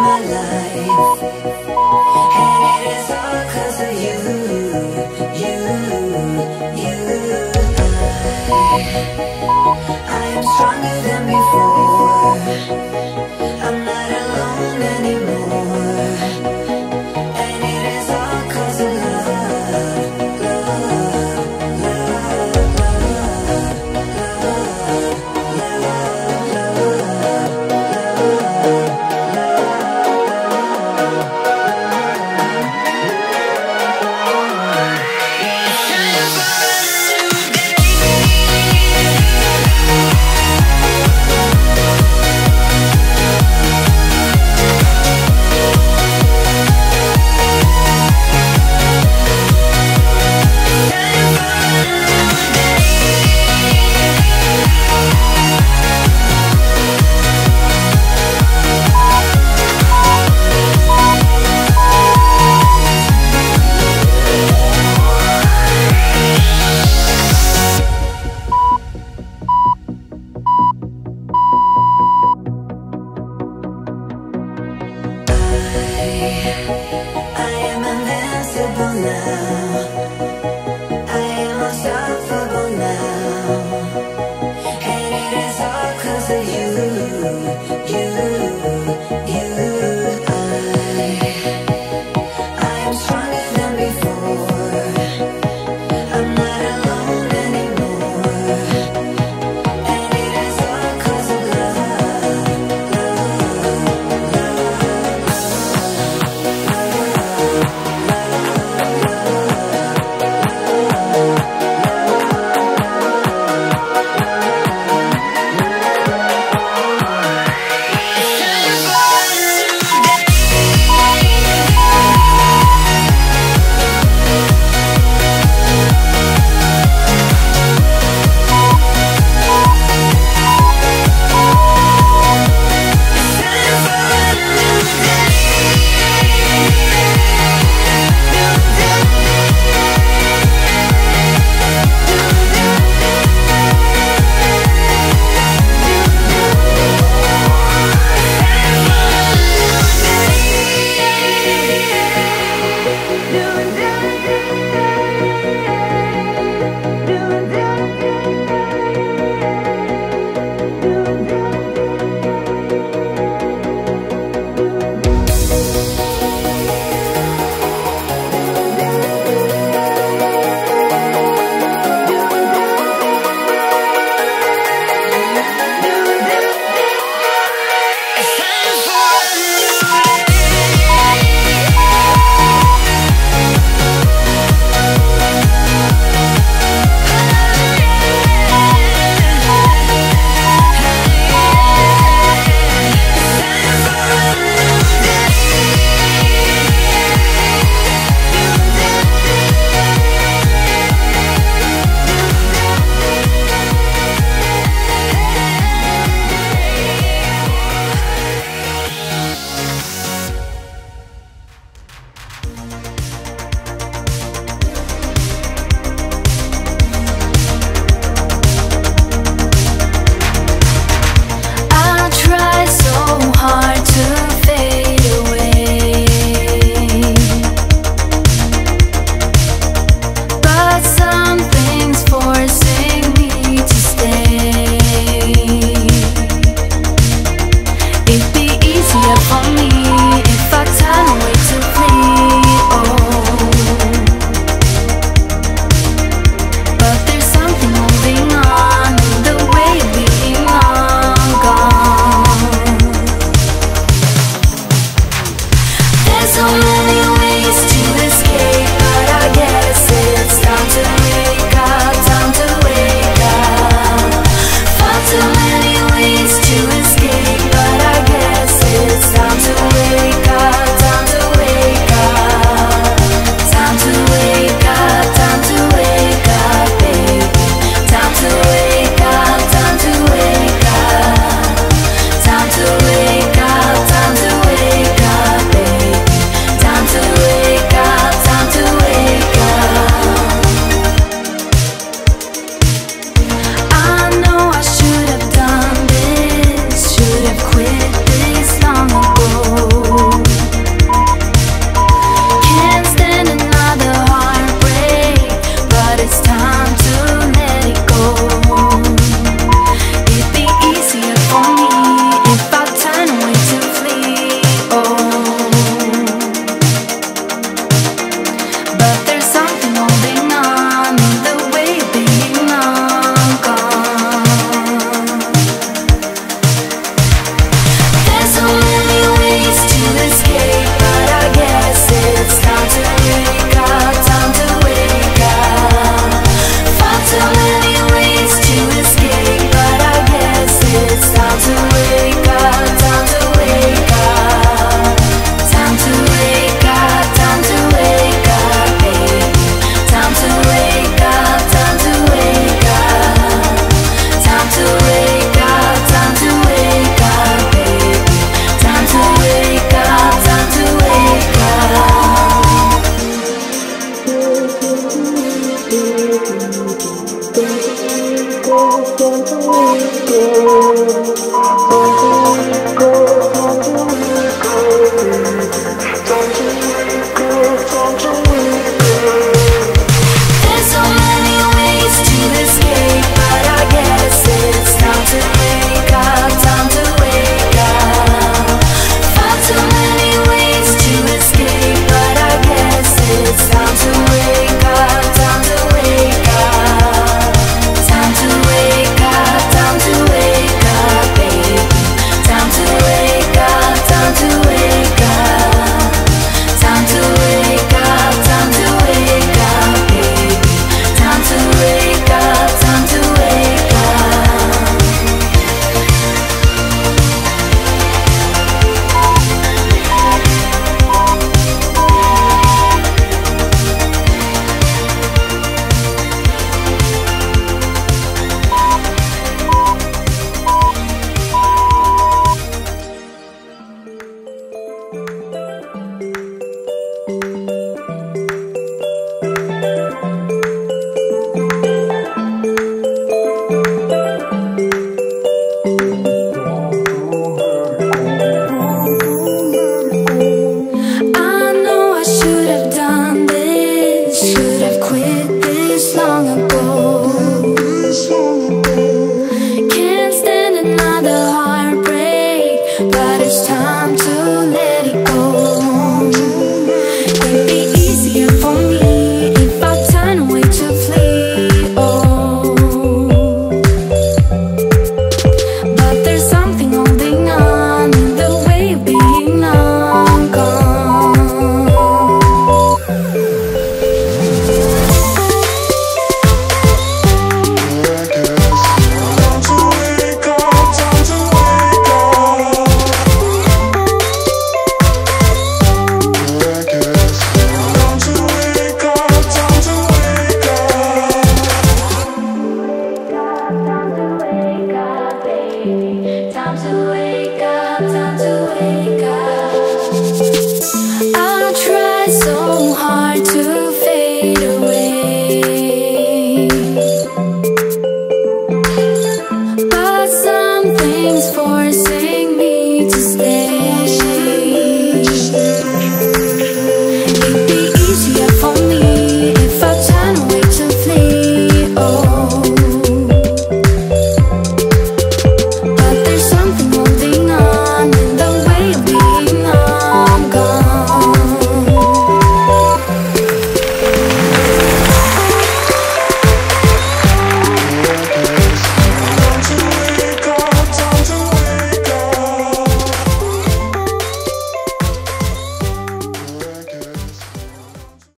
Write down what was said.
my life. And it is all cause of you You, you I am stronger than before. Love.